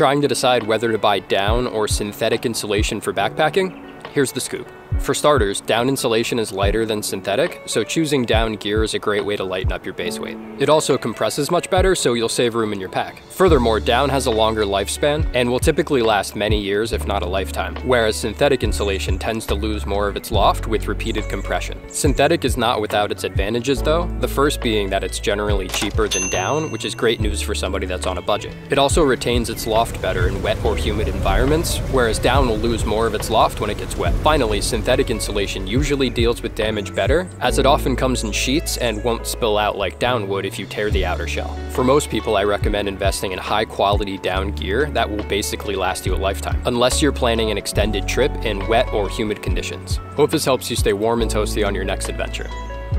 Trying to decide whether to buy down or synthetic insulation for backpacking? Here's the scoop. For starters, down insulation is lighter than synthetic, so choosing down gear is a great way to lighten up your base weight. It also compresses much better, so you'll save room in your pack. Furthermore, down has a longer lifespan and will typically last many years, if not a lifetime, whereas synthetic insulation tends to lose more of its loft with repeated compression. Synthetic is not without its advantages though, the first being that it's generally cheaper than down, which is great news for somebody that's on a budget. It also retains its loft better in wet or humid environments, whereas down will lose more of its loft when it gets wet. Finally, synthetic insulation usually deals with damage better, as it often comes in sheets and won't spill out like down would if you tear the outer shell. For most people, I recommend investing in high quality down gear that will basically last you a lifetime, unless you're planning an extended trip in wet or humid conditions. Hope this helps you stay warm and toasty on your next adventure.